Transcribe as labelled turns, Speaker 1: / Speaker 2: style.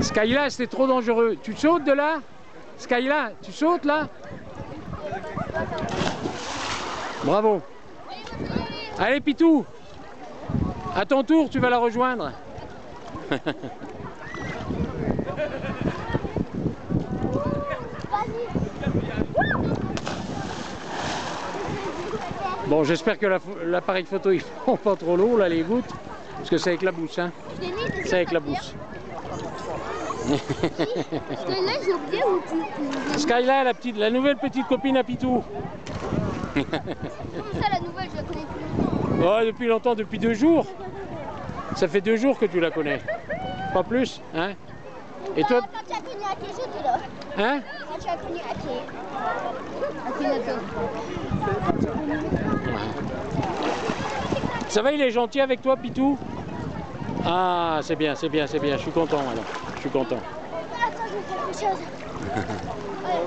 Speaker 1: Skyla, c'est trop dangereux. Tu sautes de là? Skyla, tu sautes là? Bravo. Allez, Pitou. À ton tour, tu vas la rejoindre. Bon, j'espère que la l'appareil photo il prend pas trop l'eau, là, les gouttes. Parce que c'est avec la bouche, hein. C'est avec la bouche.
Speaker 2: Là, j'ai oublié où tu.
Speaker 1: Skyla, la, petite, la nouvelle petite copine à Pitou.
Speaker 2: Comment ça, la nouvelle, je la connais plus.
Speaker 1: Oh, depuis longtemps, depuis deux jours. Ça fait deux jours que tu la connais. Pas plus, hein Et toi, hein
Speaker 2: Quand tu as connu Ake. Akinato.
Speaker 1: Ça va, il est gentil avec toi, Pitou? Ah, c'est bien, c'est bien, c'est bien. Je suis content, alors. Je suis content.
Speaker 2: Attends, je vais faire quelque chose.